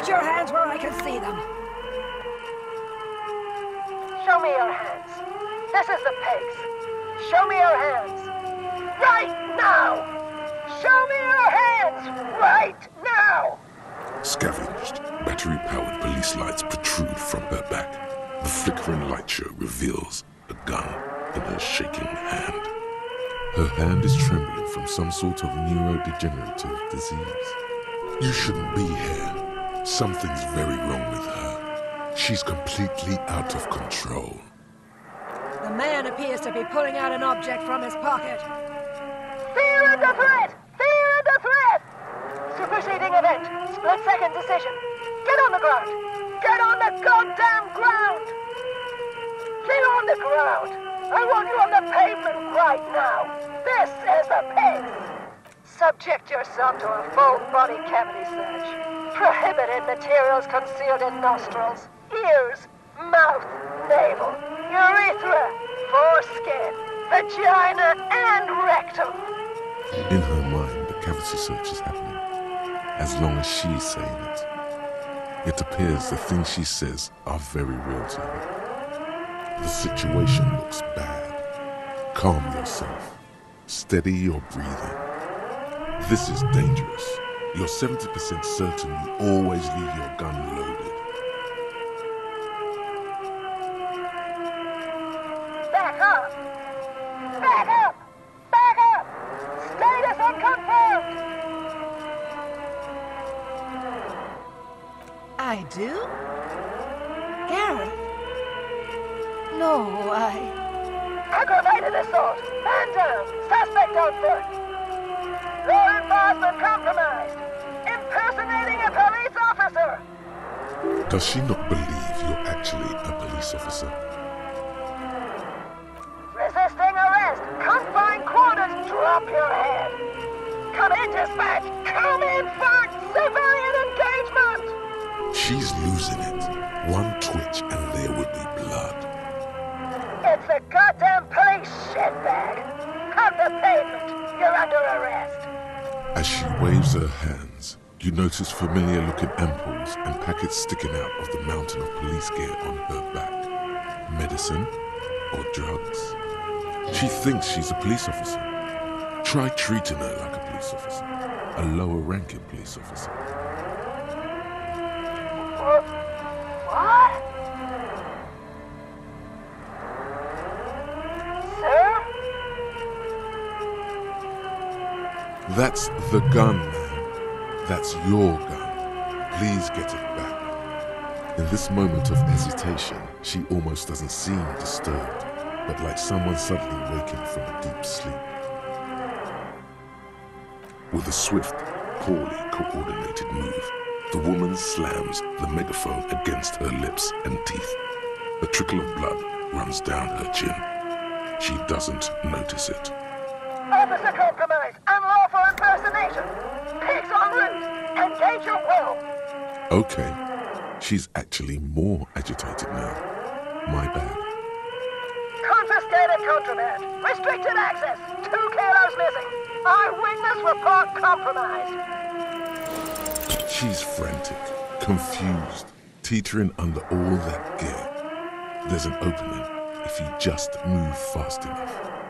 Put your hands where I can see them. Show me your hands. This is the pigs. Show me your hands. Right now! Show me your hands! Right now! Scavenged, battery-powered police lights protrude from her back. The flickering light show reveals a gun in her shaking hand. Her hand is trembling from some sort of neurodegenerative disease. You shouldn't be here. Something's very wrong with her. She's completely out of control. The man appears to be pulling out an object from his pocket. Fear and the threat! Fear and the threat! Superseding event. Split second decision. Get on the ground! Get on the goddamn ground! Get on the ground! I want you on the pavement right now! This is the pig! Subject yourself to a full body cavity search. Prohibited materials concealed in nostrils, ears, mouth, navel, urethra, foreskin, vagina, and rectum. In her mind, the cavity search is happening, as long as she's saying it. It appears the things she says are very real to her. The situation looks bad. Calm yourself. Steady your breathing. This is dangerous. You're 70% certain you always leave your gun loaded. Back up! Back up! Back up! Status unconfirmed! I do? Gareth? No, I... Aggravated assault! Man down! Suspect on foot! Law enforcement compromised! Impersonating a police officer! Does she not believe you're actually a police officer? Resisting arrest! Confined quarters! Drop your head! Come in, dispatch! Come in for civilian engagement! She's losing it. One twitch and there would be blood. It's the goddamn police shitbag! Cut the pavement! You're under arrest! As she waves her hands, you notice familiar looking ampoules and packets sticking out of the mountain of police gear on her back. Medicine or drugs? She thinks she's a police officer. Try treating her like a police officer, a lower ranking police officer. What? What? Sir? That's the gun. That's your gun. Please get it back. In this moment of hesitation, she almost doesn't seem disturbed, but like someone suddenly waking from a deep sleep. With a swift, poorly coordinated move, the woman slams the megaphone against her lips and teeth. A trickle of blood runs down her chin. She doesn't notice it. Officer compromise! Unlawful impersonation! Pigs en route! Engage your will! Okay, she's actually more agitated now. My bad. Confiscated contraband! Restricted access! Two kilos missing! Eyewitness report compromised! She's frantic, confused, teetering under all that gear. There's an opening if you just move fast enough.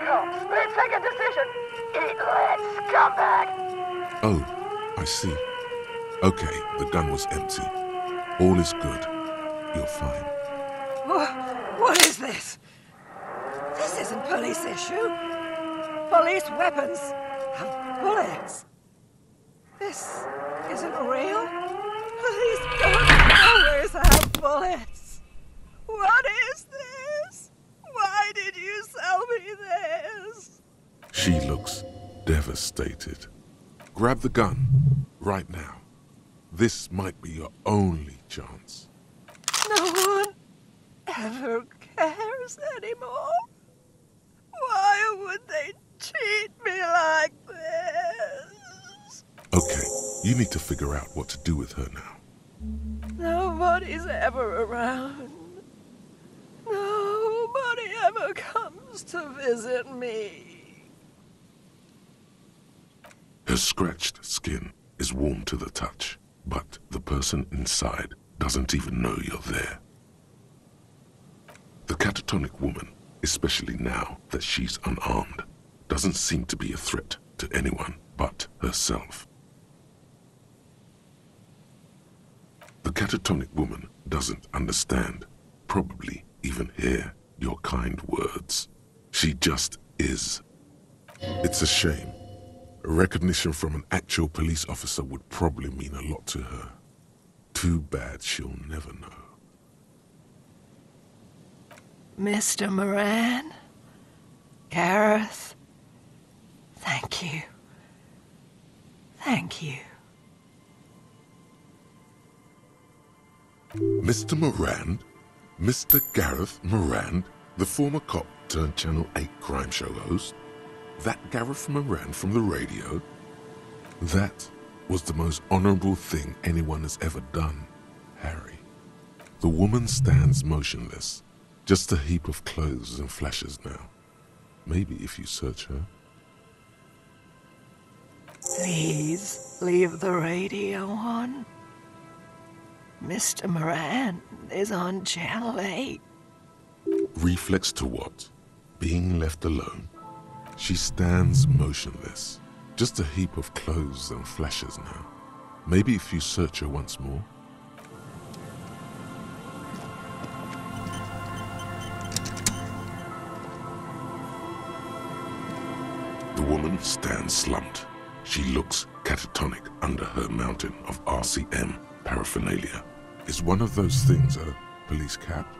Suicide by cop! Split second decision! Eat lead, scumbag! Oh, I see. Okay, the gun was empty. All is good. You're fine. Wha- What is this? This isn't police issue. Police weapons have bullets. This isn't real. Police don't always have bullets. What is this? Why did sell me this? She looks devastated. Grab the gun right now. This might be your only chance. No one ever cares anymore. Why would they treat me like this? Okay, you need to figure out what to do with her now. Nobody's ever around. To visit me. Her scratched skin is warm to the touch, but the person inside doesn't even know you're there. The catatonic woman, especially now that she's unarmed, doesn't seem to be a threat to anyone but herself. The catatonic woman doesn't understand, probably even hear, your kind words. She just is. It's a shame. A recognition from an actual police officer would probably mean a lot to her. Too bad she'll never know. Mr. Moran? Gareth? Thank you. Thank you. Mr. Moran? Mr. Gareth Moran? The former cop turned Channel 8 crime show host? That Gareth Moran from the radio? That was the most honorable thing anyone has ever done, Harry. The woman stands motionless, just a heap of clothes and flashes now. Maybe if you search her. Please leave the radio on. Mr. Moran is on Channel 8. Reflex to what? Being left alone. She stands motionless, just a heap of clothes and flashes now. Maybe if you search her once more. The woman stands slumped. She looks catatonic under her mountain of RCM paraphernalia. Is one of those things a police cap?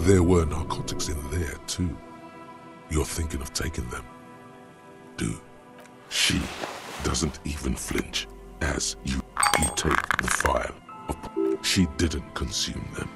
There were narcotics in there too. You're thinking of taking them. Do. She doesn't even flinch as you, you take the file. She didn't consume them.